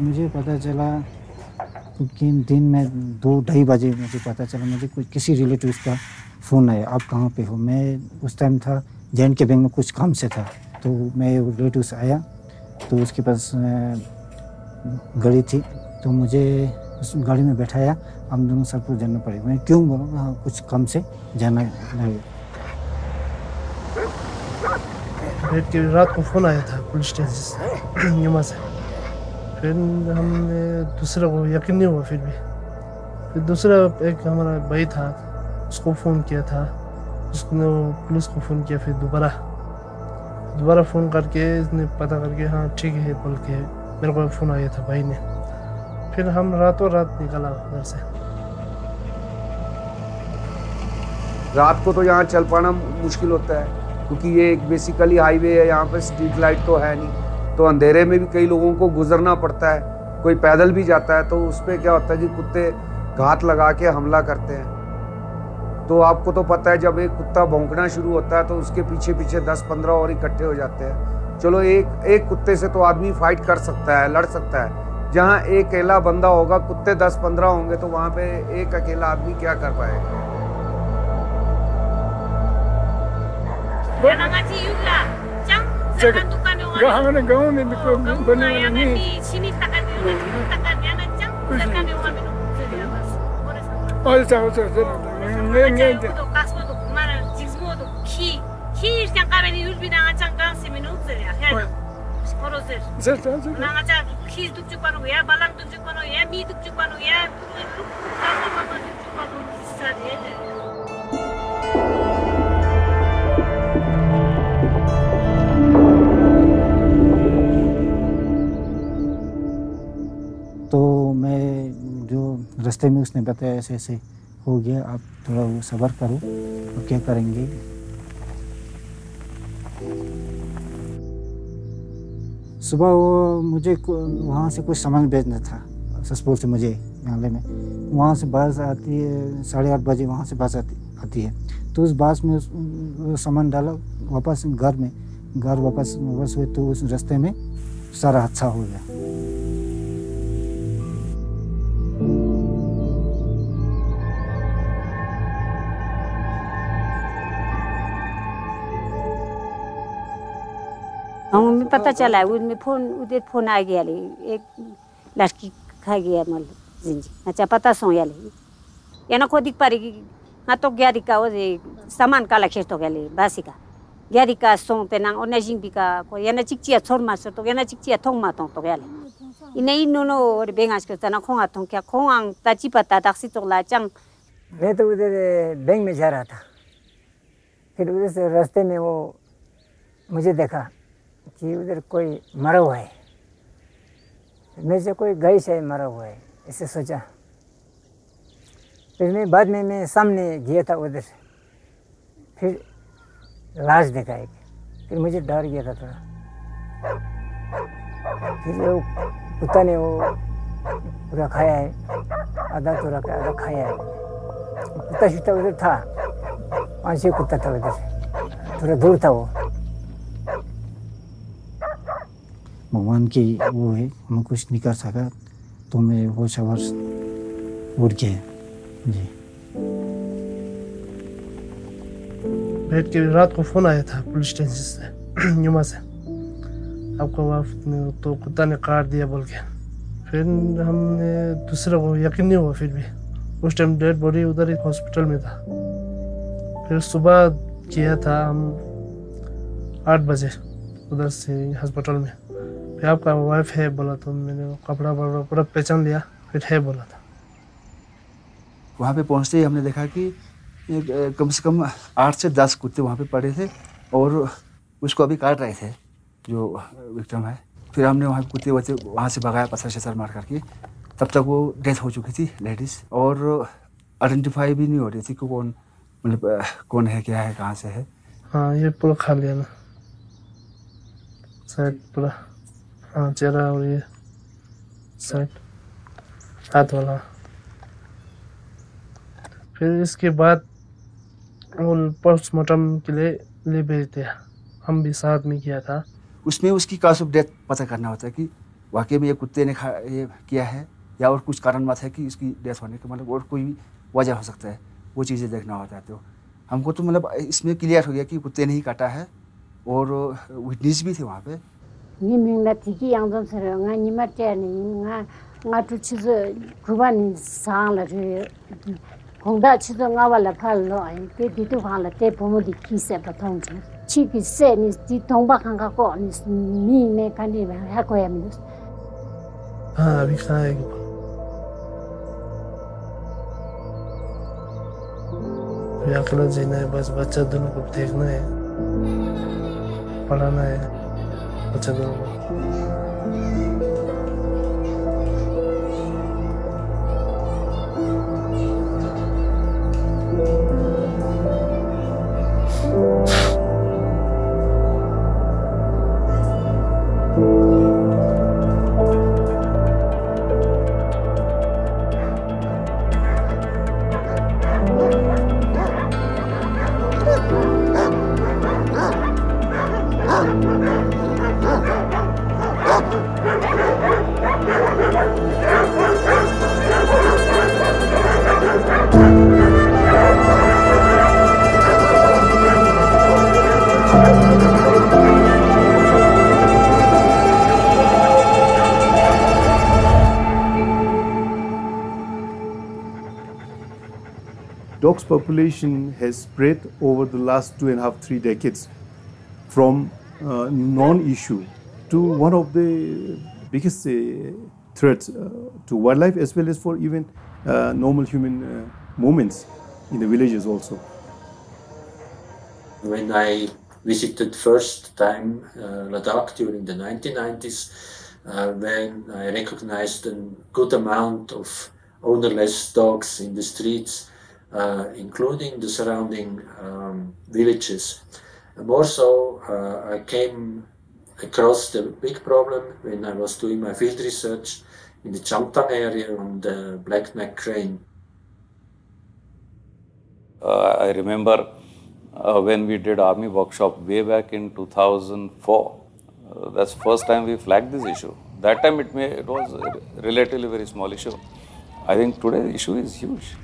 मुझे पता चला कि दिन में दो ढाई बजे मुझे पता चला, मुझे कोई किसी रिलेटिव का फ़ोन आया आप कहाँ पे हो? मैं उस टाइम था जैन के बैंक में कुछ काम से था तो मैं रिलेटिव आया तो उसके पास गाड़ी थी तो मुझे उस गाड़ी में बैठाया, हम दोनों सबको जाना पड़ेगा मैं क्यों बोलूँ हाँ कुछ काम से जाना रात को फ़ोन आया था पुलिस स्टेशन से। फिर हमने दूसरा को यकीन नहीं हुआ फिर भी। फिर दूसरा एक हमारा भाई था, उसको फ़ोन किया था। उसने पुलिस को फ़ोन किया फिर दोबारा। दोबारा फ़ोन करके इसने पता करके हाँ ठीक है बोल के मेरे को फ़ोन आया था भाई ने। फिर हम रातों रात निकला उधर से। रात को तो यहाँ चल पाना मुश्किल होता है, क्योंकि ये एक बेसिकली हाईवे है, यहाँ पर स्ट्रीट लाइट तो है नहीं। तो अंधेरे में भी कई लोगों को गुजरना पड़ता है। कोई पैदल भी जाता है तो उस पर क्या होता है कि कुत्ते घात लगा के हमला करते हैं। तो आपको तो पता है जब एक कुत्ता भौंकना शुरू होता है तो उसके पीछे पीछे दस पंद्रह और इकट्ठे हो जाते हैं। चलो एक एक कुत्ते से तो आदमी फाइट कर सकता है लड़ सकता है। जहाँ एक अकेला बंदा होगा कुत्ते दस पंद्रह होंगे तो वहाँ पे एक अकेला आदमी क्या कर पाएगा? गाँव में गाँव में बने नहीं अच्छा अच्छा मैं मैं Nanga cha khis duk chuk panu ya balang duk chuk panu ya mi duk chuk panu ya luk kama mama duk chuk panu sa de रास्ते में उसने बताया, ऐसे ऐसे हो गया, आप थोड़ा वो सब्र करो तो क्या करेंगे? सुबह वो मुझे वहाँ से कुछ सामान भेजना था ससपुर से मुझे, नाले में। वहाँ से बस आती है, साढ़े आठ बजे वहाँ से बस आती आती है। तो उस बस में सामान डाला, वापस घर में, घर वापस वापस हुए तो उस रास्ते में सारा हादसा हो गया। हमें पता चला उसमें फ़ोन, उधर फ़ोन आ गया एक लड़की खा गया मल, जिंजी। अच्छा पता सो या या ना को दिख पा रही हाँ तो ग्यारी का वो सामान काला खेस तो गया बासी का। ग्यारी का सो पे ना, और जिंग भी का को या ना चिकचिया छोड़ मा सो तो या ना चिकचिया थोंग मा तो गया ले। इने इन नो और बेंगास के तना खोंगा थोंग क्या खोंग ताची पता, ताक्सी तो ला, चंग। मैं तो उधर बैंक में जा रहा था। फिर उधर से रास्ते में वो मुझे देखा। कि उधर कोई मरा हुआ है। मेरे से कोई गई से मरा हुआ है ऐसे सोचा। फिर मैं बाद में मैं सामने गया था उधर फिर लाश देखा एक। फिर मुझे डर गया था थोड़ा। फिर वो कुत्ता ने वो पूरा खाया है। आधा तो रखा आधा खाया है। कुत्ता शुत्ता उधर था। पाँच छः कुत्ता था उधर थोड़ा दूर था वो। भगवान की वो है, हम कुछ नहीं कर सका तो मैं वो सवार उड़ गया। जी। बैठ के रात को फ़ोन आया था पुलिस स्टेशन से, युमा से। आपको वहाँ तो कुत्ता ने काट दिया बोल के। फिर हमने दूसरे को यकीन नहीं हुआ फिर भी। उस टाइम डेड बॉडी उधर ही हॉस्पिटल में था। फिर सुबह किया था हम आठ बजे उधर से हॉस्पिटल में। फिर आपका वाइफ है बोला तो मैंने कपड़ा वपड़ा पूरा पहचान लिया फिर है बोला था। वहाँ पे पहुँचते ही हमने देखा कि एक, कम से कम आठ से दस कुत्ते वहाँ पे पड़े थे और उसको अभी काट रहे थे जो विक्टिम है। फिर हमने वहाँ पे कुत्ते वत्ते वहाँ से भगाया पत्थर शसर मार करके। तब तक वो डेथ हो चुकी थी लेडीज़ और आइडेंटिफाई भी नहीं हो रही थी कि कौन मतलब कौन है क्या है कहाँ से है। हाँ ये पूरा खा लिया ना। साइड पूरा हाँ चेहरा और ये साइड हाथ वाला फिर इसके बाद वो पोस्टमार्टम के लिए ले भेजते हैं हम भी साथ में किया था। उसमें उसकी काज ऑफ़ डेथ पता करना होता है कि वाकई में ये कुत्ते ने खा, ये किया है या और कुछ कारण बात है कि इसकी डेथ होने का मतलब और कोई वजह हो सकता है। वो चीज़ें देखना होता है तो हमको तो मतलब इसमें क्लियर हो गया कि कुत्ते ने ही काटा है और विटनेस भी थे वहाँ पे ni ming la ti ki yang zom sare nga ni ma te ni nga nga tu chi zo ku ba ni sa la re kong da chi zo nga wa la pha lo ai te di tu ha la te po mo di ki se pa tong chu chi ki se ni di tong ba khang ka ko ni ni me ka ni ba ha ko ya mi हाँ अभी कहाँ है अभी अपना जीना है बस बच्चा दोनों को देखना है पढ़ाना है बच्चा दोनों को population has spread over the last two and a half, three decades from uh, non-issue to one of the biggest uh, threats uh, to wildlife as well as for even uh, normal human uh, movements in the villages also. When I visited first time uh, Ladakh during the 1990s, uh, when I recognized a good amount of ownerless dogs in the streets, including the surrounding um, villages. More so, uh, I came across the big problem when I was doing my field research in the Changtang area on the black neck crane. Uh, I remember uh, when we did army workshop way back in 2004. Uh, that's first time we flagged this issue. That time it, may, it was a relatively very small issue. I think today the issue is huge.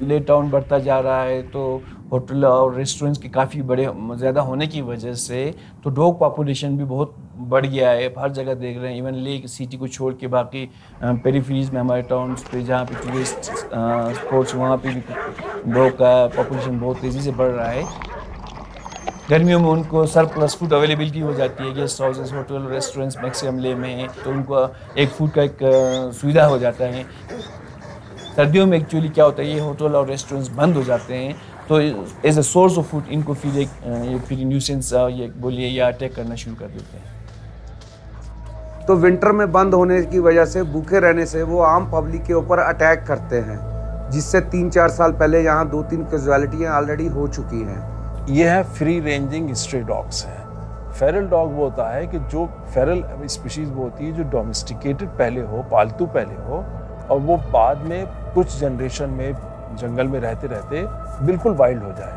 Village town बढ़ता जा रहा है तो hotel और restaurants के काफ़ी बड़े, ज़्यादा होने की वजह से तो डॉग पॉपुलेशन भी बहुत बढ़ गया है। हर जगह देख रहे हैं इवन लेक सिटी को छोड़ के बाकी पेरीफ्रीज में हमारे टाउन्स पे जहाँ पे टूरिस्ट स्पॉट्स वहाँ पे भी डॉग का पॉपुलेशन बहुत तेज़ी से बढ़ रहा है। गर्मियों में उनको सर प्लस फ़ूड अवेलेबिलिटी हो जाती है guest houses hotel restaurants maximum ले में तो उनको एक फ़ूड का एक सुविधा हो जाता है। सर्दियों में एक्चुअली क्या होता है ये होटल और रेस्टोरेंट्स बंद हो जाते हैं। तो as a source of food इनको फिर एक ये फिर न्यूसेंस ये बोलिए या अटैक करना शुरू कर देते हैं। तो विंटर में बंद होने की वजह से भूखे रहने से वो आम पब्लिक के ऊपर अटैक करते हैं जिससे तीन चार साल पहले यहाँ दो तीन कैजुअलिटियाँ ऑलरेडी हो चुकी हैं। ये है फ्री रेंजिंग स्ट्रे डॉग्स हैं। फेरल डॉग वो होता है कि जो फेरल स्पीशीज वो होती है जो डोमेस्टिकेटेड पहले हो पालतू पहले हो और वो बाद में कुछ जनरेशन में जंगल में रहते रहते बिल्कुल वाइल्ड हो जाए।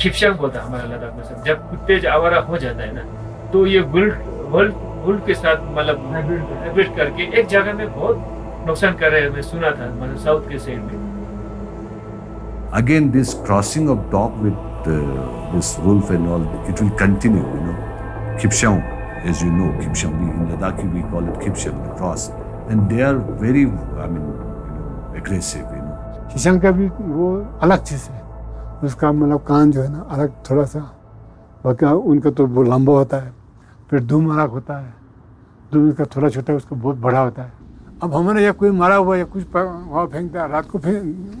खिपशंग होता है हमारा लद्दाख में सब जब कुत्ते आवारा हो जाता है ना तो ये बुल्ट बुल्ट बुल्ट के साथ मतलब हाइब्रिड करके एक जगह में बहुत नुकसान कर रहे हैं। मैं सुना था मतलब साउथ के साइड में। Again this crossing of dog with uh, this wolf and all it will continue you know. Kipshang as you know kipshang in ladakhi we call it kipshang the cross. Are very i mean you know. Aggressive you know Kishan का भी वो अलग चीज़ है उसका मतलब कान जो है ना अलग थोड़ा सा बाकी उनका तो वो लंबा होता है फिर दुम अलग होता है दुम उसका थोड़ा छोटा उसका बहुत बड़ा होता है अब हमारे यहाँ कोई मारा हुआ या कुछ वहाँ फेंकता है रात को फिर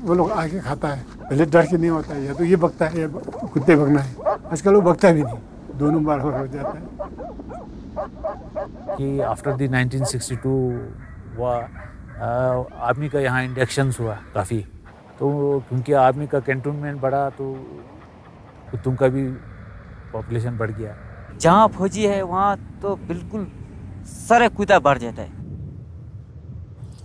वो लोग आके खाता है पहले डर के नहीं होता है या तो ये बकता है या कुत्ते बकना है आजकल वो बकता भी नहीं दोनों बार हो जाता है कि आफ्टर दी 1962 हुआ आर्मी का यहाँ इंडक्शंस हुआ काफ़ी तो क्योंकि आर्मी का कैंटोनमेंट बढ़ा तो कुत्तों का भी पॉपुलेशन बढ़ गया जहाँ फौजी है वहाँ तो बिल्कुल सारे कुत्ता बढ़ जाता है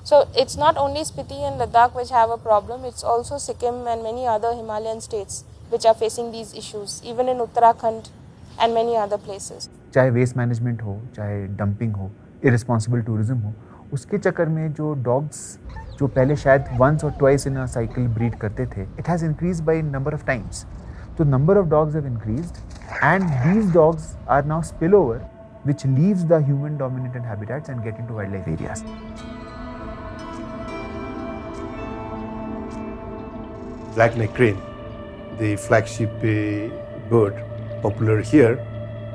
So it's not only Spiti and Ladakh which have a problem, it's also Sikkim and many other Himalayan states which are facing these issues, even in Uttarakhand and many other places. चाहे waste management हो चाहे dumping हो irresponsible tourism हो उसके चक्कर में जो dogs जो पहले शायद वंस और ट्वाइस इन साइकिल ब्रीड करते थे it has increase by number of times तो number of dogs have and these dogs are now spill over which leaves the human dominated habitats and get into wildlife areas Black neck crane, the flagship uh, bird popular here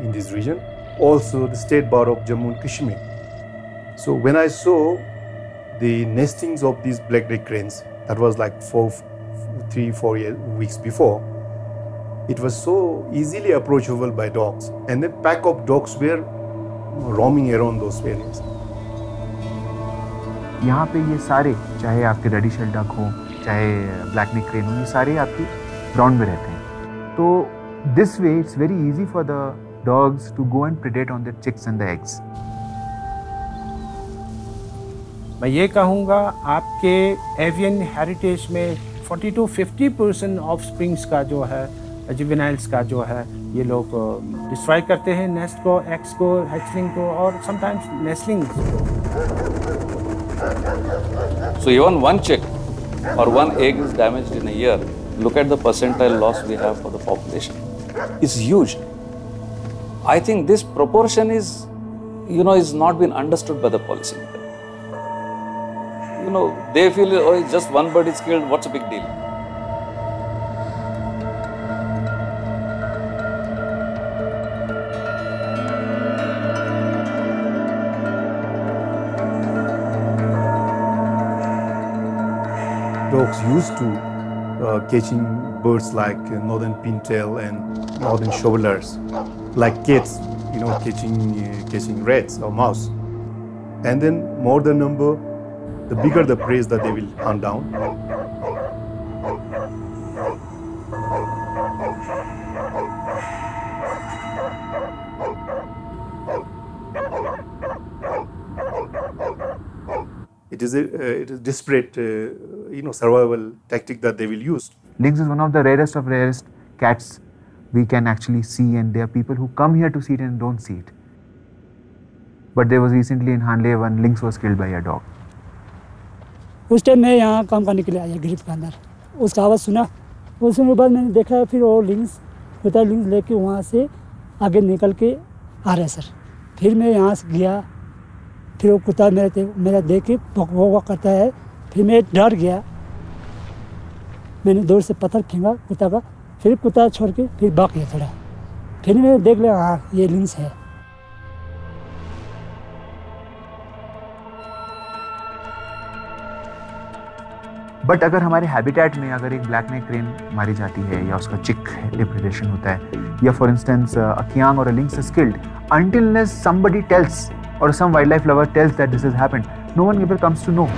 in this region, also the state bird of Jammu and Kashmir. So when I saw the nestings of these black neck cranes, that was like four, three, four year, weeks before, it was so easily approachable by dogs, and a pack of dogs were roaming around those areas. यहाँ पे ये सारे चाहे आपके ready shell duck हो चाहे black नेक crane हो ये सारे आपकी ग्राउंड में रहते हैं तो this way it's very easy for the dogs to go and predate on the chicks and the eggs मैं ये कहूँगा, आपके एवियन हेरिटेज में 40 टू 50 परसेंट ऑफ़ स्प्रिंग्स का जो है जिवेनाइल्स का जो है, ये लोग डिस्ट्रॉय करते हैं नेस्ट को एक्स को हैचलिंग को और sometimes nestling so even one chick और one egg is damage in year look at the percentile loss we have population is huge I think this proportion is you know is not been understood by the policy maker You know, they feel, oh, just one bird is killed, what's a big deal? dogs used to uh, catching birds like uh, northern pintail and northern shovelers, like cats, you know, catching uh, catching rats or mouse. And then more the number, the bigger the prey that they will hunt down. It is a uh, it is desperate, uh, you know, survival tactic that they will use. Lynx is one of the rarest of rarest cats we can actually see, and there are people who come here to see it and don't see it. But there was recently in Hanle one lynx was killed by a dog. उस time मैं यहाँ काम करने के लिए आया grip के अंदर। उसका आवाज़ सुना। वो सुनने के बाद मैंने देखा, फिर वो लिंक्स होता लिंक्स लेके वहाँ से आगे निकल के आ रहे सर फिर मैं यहाँ से गया। फिर वो कुत्ता मेरे मेरा देख के भौंक करता है। फिर मैं डर गया। मैंने दूर से पत्थर फेंका कुत्ता का। फिर कुत्ता छोड़ के फिर भाग गया थोड़ा। फिर मैंने देख लिया हाँ ये लिंक्स है। बट अगर हमारे हैबिटेट में अगर एक ब्लैक नेक क्रेन मारी जाती है या उसका चिक डिप्रिडेशन होता है, या फॉर इंस्टेंस अकियांग और अलिंग स्किल्ड अंटिल समबडी टेल्स और some wildlife lover tells that this is happened no one giver comes to know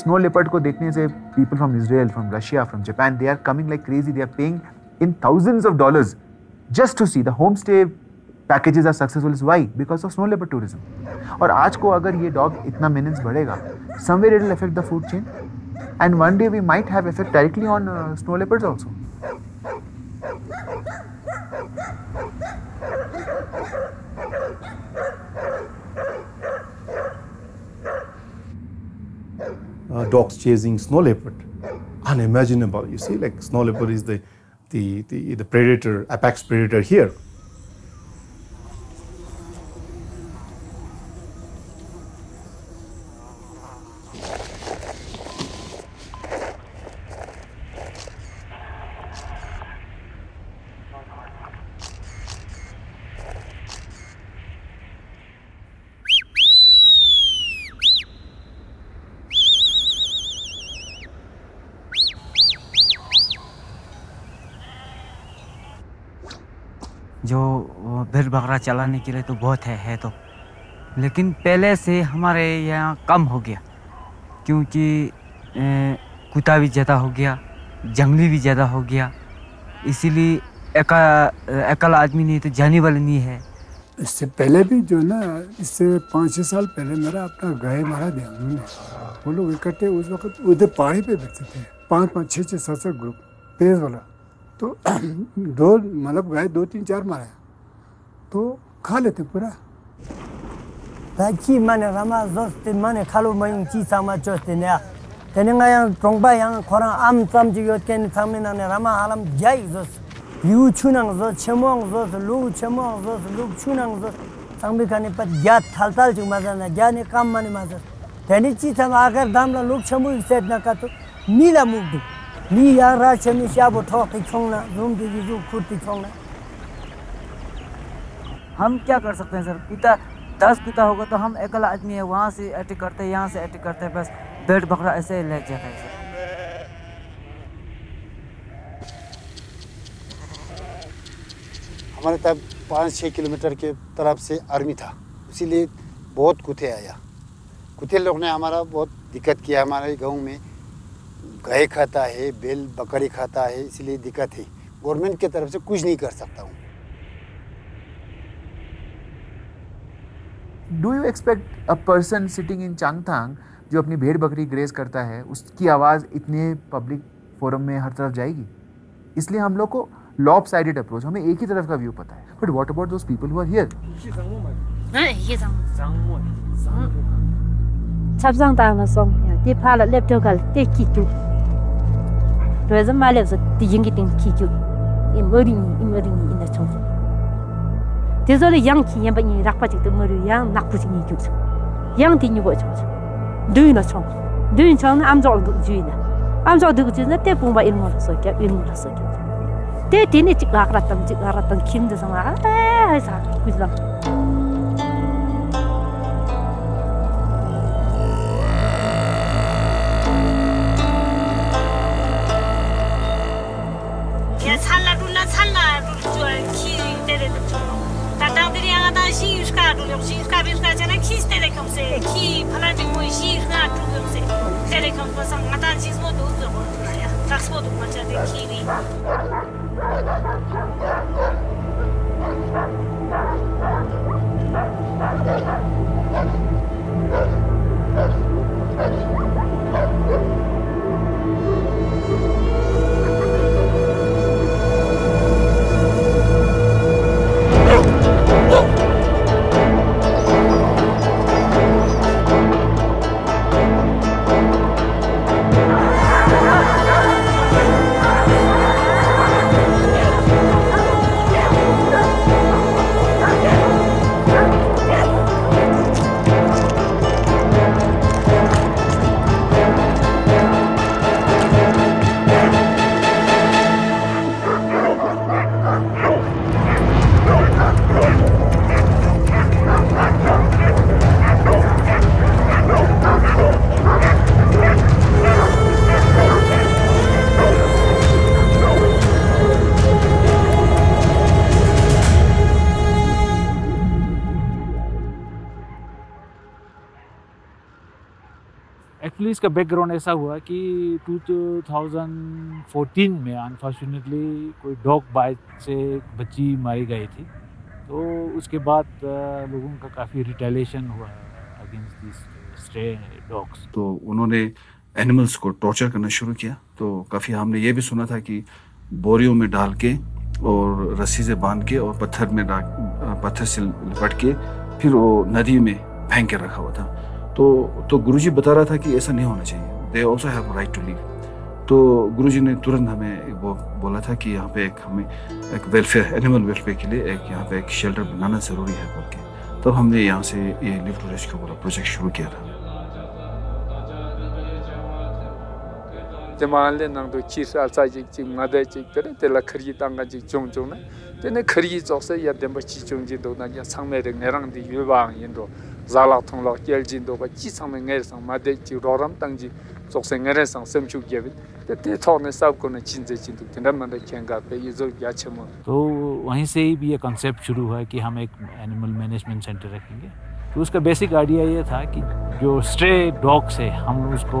snow leopard को देखने से people from Israel from Russia from Japan they are coming like crazy they are paying in thousands of dollars just to see the home stay packages are successful is why because of snow leopard tourism और आज को अगर ये dog इतना menace बढ़ेगा somewhere it will affect the food chain and one day we might have effect directly on snow leopards also uh, dogs chasing snow leopard. unimaginable. You see, like snow leopard is the, the, the, the predator, apex predator here. भेड़ चलाने के लिए तो बहुत है है तो। लेकिन पहले से हमारे यहाँ कम हो गया, क्योंकि कुत्ता भी ज़्यादा हो गया, जंगली भी ज़्यादा हो गया। इसीलिए एका अकेला आदमी नहीं तो जाने वाला नहीं है। इससे पहले भी जो ना, इससे पाँच छः साल पहले मेरा अपना गाय मारा दिया उन्होंने। वो लोग इकट्ठे उस वक्त उधर पहाड़ी पे बैठते थे, पाँच पाँच छः छः सात सात ग्रुप पेज वाला। तो दो मतलब गाय दो, तीन, चार मारा। तो खा लेते पूरा Daki mane rama zoste mane kalu mayung chi sama choste ne tene nga yang tongba yang korang am sam ji yot ken samme na ne rama halam jai zos yu chunang zos chemong zos lu chemong zos lu chunang zos sambi kane pat gyat thal thal chu maza na jane kam mane maza tene chi sam agar damla lu chemu set na ka to nila mugdu ni ya ra chemi shabo thok ti chongna zum di ju khut ti chongna हम क्या कर सकते हैं, sir? पिता, दस पिता होगा तो हम अकेला आदमी है, वहाँ से अटैक करते हैं यहाँ से अटैक करते हैं बस बेड बकरा ऐसे ले जाता है, सर। हमारे तब पाँच छः किलोमीटर के तरफ़ से आर्मी था, इसीलिए बहुत कुत्ते आया। कुत्ते लोग ने हमारा बहुत दिक्कत किया, हमारे गाँव में गाय खाता है, बैल बकरी खाता है, इसलिए दिक्कत है। गवर्नमेंट की तरफ़ से कुछ नहीं कर सकता हूँ। Do you expect a person sitting in Changthang जो अपनी भेड़ बकरी ग्रेज करता है उसकी आवाज़ इतने पब्लिक फोरम में हर तरफ़ जाएगी? इसलिए हम लोग को लॉप साइडेड अप्रोच हमें एक ही तरफ़ का व्यू पता है। But what about those people who are here chắp răng tàng là xong đi pha là lép theo cả tê kỳ chú rồi dân mai lép rồi đi những cái tiếng kỳ chú im mơ đi im mơ đi in là 디저리 양키 옌바니 락바직도 머리 양 낙부진이 교수 양디 뉴고 저 두이나 총 두인 총은 암조도 주이나 암조도 주이나 때 공부 일모라서 게 일모라서 게 대디니 찍 나가라던 찍 나가라던 김도 상하다 해서 그죠 ki palan de mo ji na tu gum se tere kam ko sang mata ji mo du do ko ya tas mo du ma cha de ki ri इसका background ऐसा हुआ कि 2014 में unfortunately कोई dog bite से बच्ची मारी गई थी। तो उसके बाद लोगों का काफ़ी रिटेलिएशन हुआ अगेंस्ट दिस स्ट्रे डॉग्स तो उन्होंने एनिमल्स को टॉर्चर करना शुरू किया। तो काफ़ी हमने ये भी सुना था कि बोरियों में डाल के और रस्सी से बाँध के और पत्थर में पत्थर से लपट के फिर वो नदी में फेंक के रखा हुआ था। तो तो गुरुजी बता रहा था कि ऐसा नहीं होना चाहिए। They also have right to live तो गुरुजी ने तुरंत हमें वो बोला था कि यहाँ पे एक हमें एक वेलफेयर एनिमल वेलफेयर के लिए एक यहाँ पे एक शेल्टर बनाना ज़रूरी है बोल के। तो हमने यहाँ से ये लिव टू रेस्क्यू वाला प्रोजेक्ट शुरू किया था। जमाले नंग दो चीज़ अलसा जिक जिक मदे जिक तेरे तेला खरी तंगा जिक जों जों ने। तेने खरी जोसे या देम बची जों जी दो ना या सांमे रे नेरंग दी युबांग yin do zala thong lo kyel jin do ba chi sang me ngai sang ma de ji roram tang ji zok se ngai sang sem chu ge bi te te thong ne sab ko ne chin je chin du तेरा मन खेंगा पे ये जो या छम तो वहीं से ही भी ये कंसेप्ट शुरू हुआ कि हम एक एनिमल मैनेजमेंट सेंटर रखेंगे। तो उसका बेसिक आइडिया ये था कि जो स्ट्रे डॉग्स है, हम उसको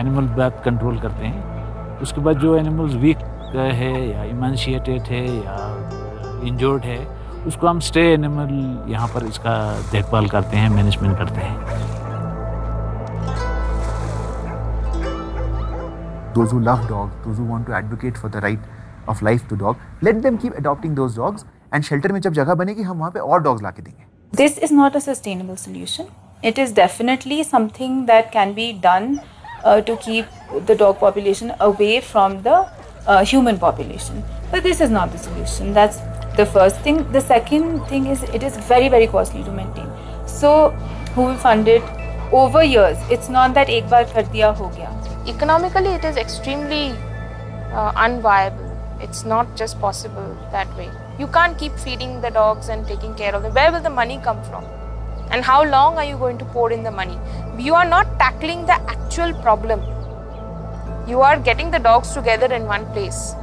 एनिमल बर्थ कंट्रोल करते हैं। उसके बाद जो एनिमल्स वीक है या इमानशिएटेड है या इंजर्ड है उसको हम स्टे एनिमल यहाँ पर इसका देखभाल करते हैं मैनेजमेंट करते हैं those who love dogs, those who want to advocate for the right of life to dog, let them keep adopting those dogs. And shelter में जब जगह बनेगी हम वहाँ पे और dogs ला के देंगे This is not a sustainable solution. It is definitely something that can be done uh, to keep the dog population away from the uh, human population. But this is not the solution. That's the first thing. The second thing is it is very very costly to maintain. So who will fund it? Over years it's not that ek baar kar diya ho gaya. Economically it is extremely uh, unviable. It's not just possible that way. You can't keep feeding the dogs and taking care of them. Where will the money come from? And how long are you going to pour in the money? You are not tackling the actual problem. You are getting the dogs together in one place.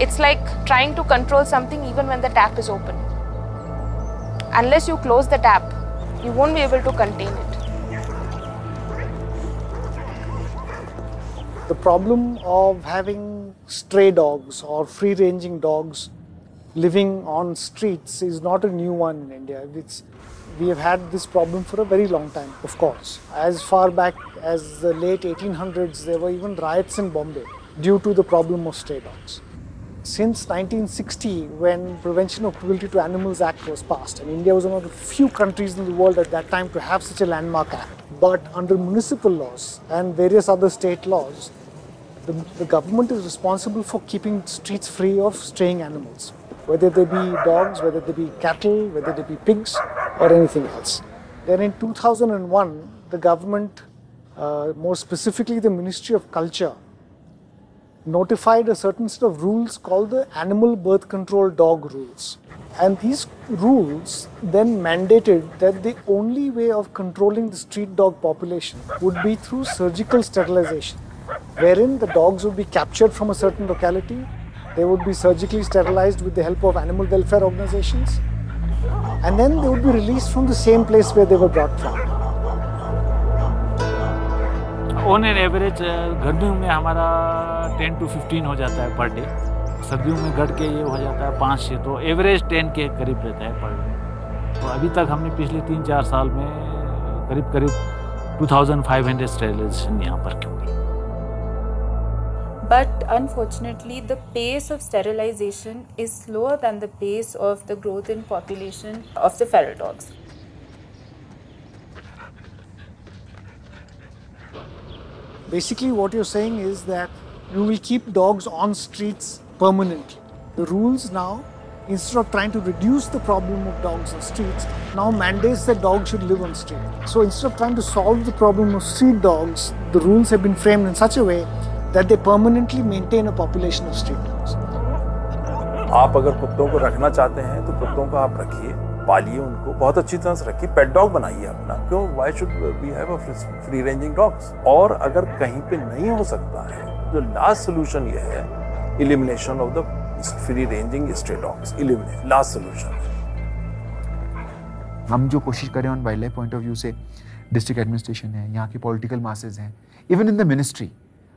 It's like trying to control something even when the tap is open. Unless you close the tap, you won't be able to contain it. The problem of having stray dogs or free ranging dogs living on streets is not a new one in India. It's, we have had this problem for a very long time, of course. As far back as the late 1800s, there were even riots in Bombay due to the problem of stray dogs. Since 1960, when Prevention of Cruelty to Animals Act was passed, and India was one of the few countries in the world at that time to have such a landmark act, but under municipal laws and various other state laws, the, the government is responsible for keeping streets free of straying animals, whether they be dogs, whether they be cattle, whether they be pigs, or anything else. Then in 2001, the government, uh, more specifically the Ministry of Culture, notified a certain set of rules called the Animal Birth Control Dog Rules. And these rules then mandated that the only way of controlling the street dog population would be through surgical sterilization, wherein the dogs would be captured from a certain locality, they would be surgically sterilized with the help of animal welfare organizations, and then they would be released from the same place where they were brought from. On an average गर्मियों में हमारा ten to fifteen हो जाता है per day सर्दियों में गढ़ के ये हो जाता है पाँच छः तो एवरेज टेन के करीब रहता है पर डे तो अभी तक हमने पिछले तीन चार साल में करीब करीब 2500 स्टेरिलाइजेशन यहाँ पर क्यों। But unfortunately, the pace of sterilization is slower than the pace of the growth in population of the feral dogs. Basically, what you're saying is that you will keep dogs on streets permanently. The rules now, instead of trying to reduce the problem of dogs on streets, now mandates that dogs should live on street. So instead of trying to solve the problem of street dogs, the rules have been framed in such a way that they permanently maintain a population of street dogs. आप अगर कुत्तों को रखना चाहते हैं तो कुत्तों को आप रखिए पालिए उनको। बहुत अच्छी तरह से रखिए पेट डॉग बनाइए अपना। क्यों? Why should we have free ranging dogs और अगर कहीं पे नहीं हो सकता है, जो लास्ट सोल्यूशन ये है elimination of the free ranging stray dogs eliminate last solution हम जो कोशिश करें on wild life point of view से डिस्ट्रिक्ट एडमिनिस्ट्रेशन है, यहाँ की पॉलिटिकल मासेज हैं इवन इन द मिनिस्ट्री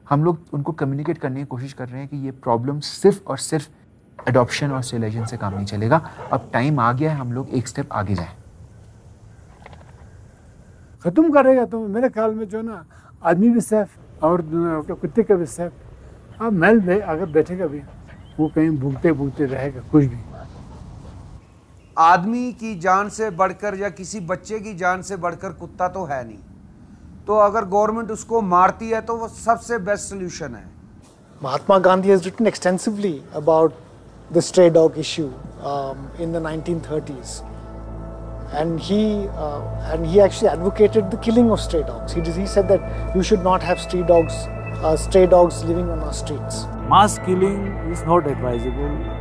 हम लोग उनको कम्युनिकेट करने की कोशिश कर रहे हैं कि ये प्रॉब्लम सिर्फ़ और सिर्फ़ अडॉप्शन और स्टेलाइजेशन से काम नहीं चलेगा। अब टाइम आ गया है हम लोग एक स्टेप आगे जाएँ। ख़त्म करेगा तो मेरे ख्याल में जो ना आदमी भी सेफ़ और कुत्ते का भी सेफ़ अब महल में अगर बैठेगा भी वो कहीं भूखते भूखते रहेगा कुछ भी। आदमी की जान से बढ़कर या किसी बच्चे की जान से बढ़कर कुत्ता तो है नहीं। तो अगर गवर्नमेंट उसको मारती है तो वो सबसे बेस्ट सोल्यूशन है। Mahatma Gandhi has written extensively about the stray dog issue um, in the 1930s, and he uh, and he actually advocated the killing of stray dogs. He, he said that you should not have stray dogs, uh, stray dogs living on our streets. Mass killing is not advisable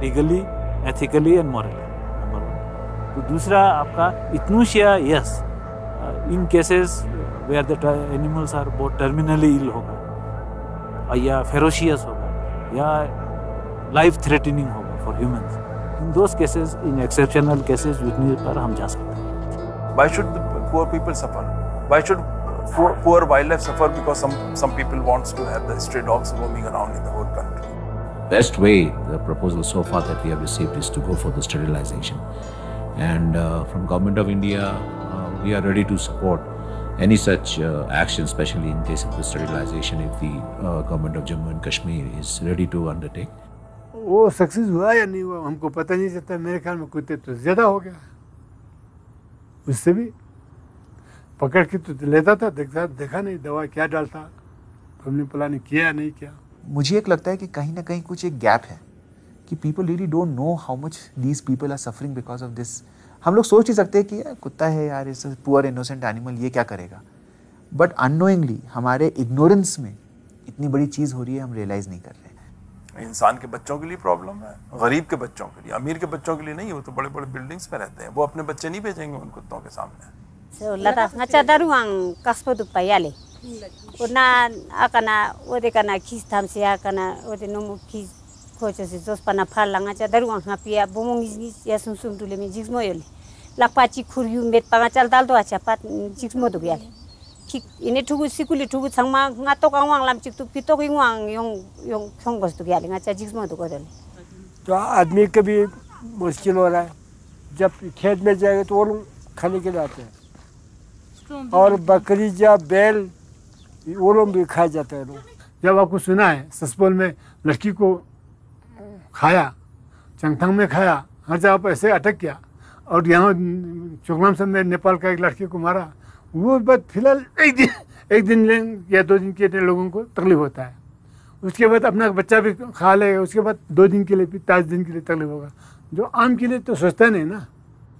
legally, ethically and morally. Number one. तो दूसरा आपका euthanasia yes in cases where the animals are बहुत terminally ill होगा और या ferocious होगा या life threatening होगा for humans in those cases in exceptional cases witness पर हम जा सकते हैं Why should the poor people suffer? Why should poor, poor wildlife suffer because some, some people wants to have the stray dogs roaming around in the whole country? Best way, the proposal so far that we have received is to go for the sterilization. And uh, from Government of India, uh, we are ready to support any such uh, action, especially in case of the sterilization, if the uh, Government of Jammu and Kashmir is ready to undertake. वो success हुआ या नहीं हुआ, हमको पता नहीं चलता। मेरे ख्याल में कुत्ते तो ज़्यादा हो गया। उससे भी पकड़ के तो लेता था, देखता, देखा नहीं, दवा क्या डालता, हमने प्लानिंग किया नहीं किया। मुझे एक लगता है कि कहीं ना कहीं कुछ एक गैप है कि people really don't know how much these people are suffering because of this हम लोग सोच ही सकते हैं कि यार, कुत्ता है यार, इस पुअर इनोसेंट एनिमल ये क्या करेगा? बट अनोइंगली हमारे इग्नोरेंस में इतनी बड़ी चीज़ हो रही है, हम रियलाइज़ नहीं कर रहे। इंसान के बच्चों के लिए प्रॉब्लम है गरीब के बच्चों के लिए अमीर के बच्चों के लिए नहीं वो तो बड़े बड़े बिल्डिंग्स में रहते हैं। वो अपने बच्चे नहीं भेजेंगे उन कुत्तों के सामने। खुरु मेट पा चल दाल दो अच्छा पा जिक्स Modi Ki ine thugu sikuli thugu changma ngato kangwang lam chik tu pito kingwang yong yong khong gos du yale ngacha jigsmo du kodole. तो आदमी का भी मुश्किल हो रहा है जब खेत में जाएगा तो वो लोग खाने के लिए आते हैं और बकरी या बैल वो लोग भी खाए जाते हैं लोग जब आपको सुना है ससपोल में लड़की को खाया चंगथंग में खाया हर जगह पर ऐसे अटक किया और यहाँ चोकलाम से में नेपाल का एक लड़की को मारा वो बात फ़िलहाल एक दिन एक दिन या दो दिन के लिए लोगों को तकलीफ़ होता है। उसके बाद अपना बच्चा भी खा लेगा उसके बाद दो दिन के लिए फिर पाँच दिन के लिए तकलीफ़ होगा। जो आम के लिए तो सोचता नहीं ना।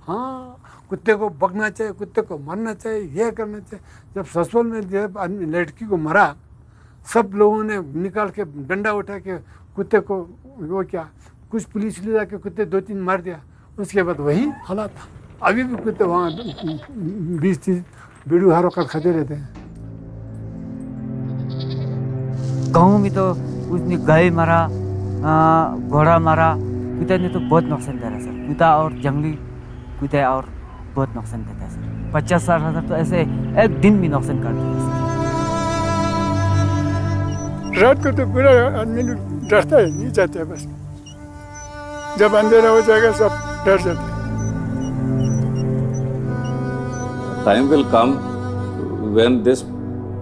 हाँ कुत्ते को बकना चाहिए, कुत्ते को मरना चाहिए यह करना चाहिए। जब ससुर में जब आदमी, लड़की को मरा, सब लोगों ने निकाल के डंडा उठा के कुत्ते को, वो क्या, कुछ पुलिस ले जाके कुत्ते दो तीन मार दिया। उसके बाद वही हालात अभी भी कुत्ते वहाँ, बीस तीस बीड़ू हारों का खाते रहते हैं। गाँव में तो उसने गाय मारा घोड़ा मारा कुत्ते ने तो बहुत नुकसान दे रहा है सर। कुत्ता और जंगली कुत्ते और बहुत नुकसान देता है सर। पचास साठ हज़ार तो ऐसे एक दिन भी नुकसान कर दिया सर। रात को तो पूरा आदमी लोग डरता है नहीं जाते बस। जब अंधेरा हो जाएगा सब डर जाते हैं। Time will come when this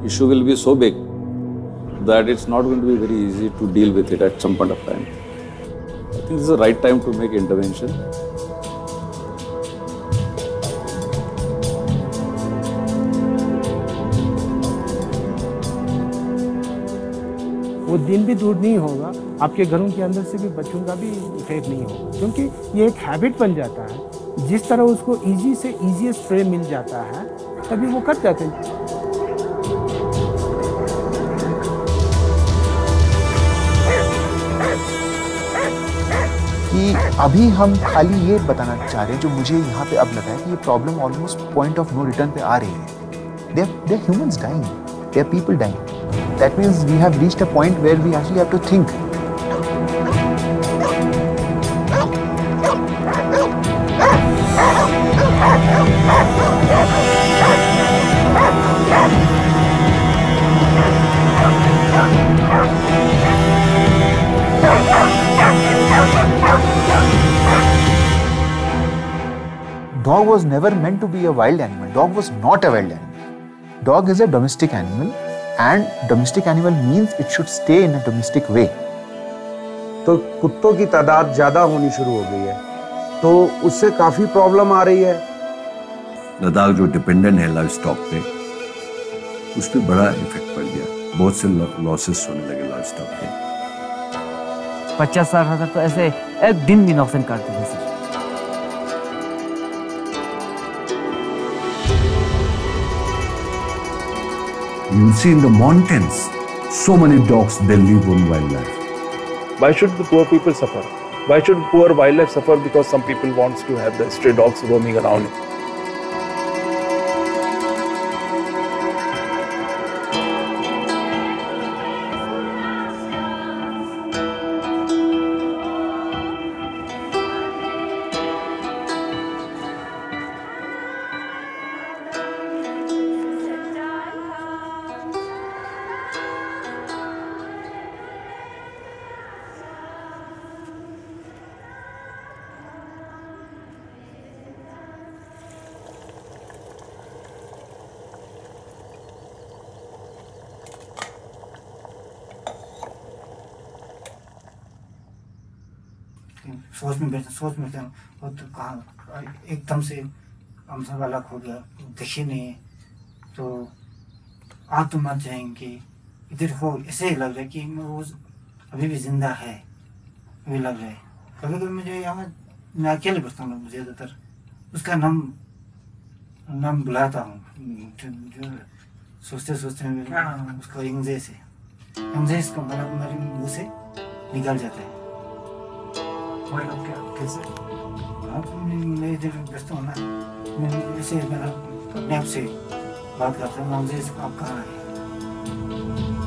issue will be so big that it's not going to be very easy to deal with it at some point of time. I think this is the right time to make intervention. वो दिन भी दूर नहीं होगा आपके घरों के अंदर से भी बच्चों का भी इफ़ेक्ट नहीं होगा क्योंकि ये एक हैबिट बन जाता है जिस तरह उसको इजी से इजी स्प्रे मिल जाता है, तभी वो कर जाते हैं। कि अभी हम खाली ये बताना चाह रहे हैं, जो मुझे यहाँ पे अब लगा है कि ये problem almost point of no return पे आ रही है। They they humans dying they people dying that means we have reached a point where we actually have to think Dog was never meant to be a wild animal. Dog was not a wild animal. Dog is a domestic animal, and domestic animal means it should stay in a domestic way. तो कुत्तों की तादाद ज़्यादा होनी शुरू हो गई है तो उससे काफ़ी प्रॉब्लम आ रही है लद्दाख जो डिपेंडेंट है लाइफ स्टॉक पे उस पर बड़ा इफ़ेक्ट पड़ गया बहुत से लॉसेस होने लगे लाइफ स्टॉक के पचास साठ हज़ार तो ऐसे एक दिन भी नुकसान करते थे sir You see in the mountains, so many dogs they live on wildlife. Why should the poor people suffer? Why should poor wildlife suffer because some people wants to have the stray dogs roaming around? सोच में थे। और तो कहाँ एकदम से हम सब अलग हो गया। दिखे नहीं। तो आप तो मर जाएँगे। इधर हो ऐसे ही लग रहा है कि वो अभी भी ज़िंदा है। अभी लग रहा है। कभी कभी मुझे यहाँ मैं अकेले बसता हूँ ज़्यादातर। उसका नाम नाम बुलाता हूँ। जो जो सोचते सोचते में उसको इंग्जे से। इंग्जे इसको मतलब मेरे मुँह से निकल जाता है। लोग क्या बात करता हूँ आप कहाँ है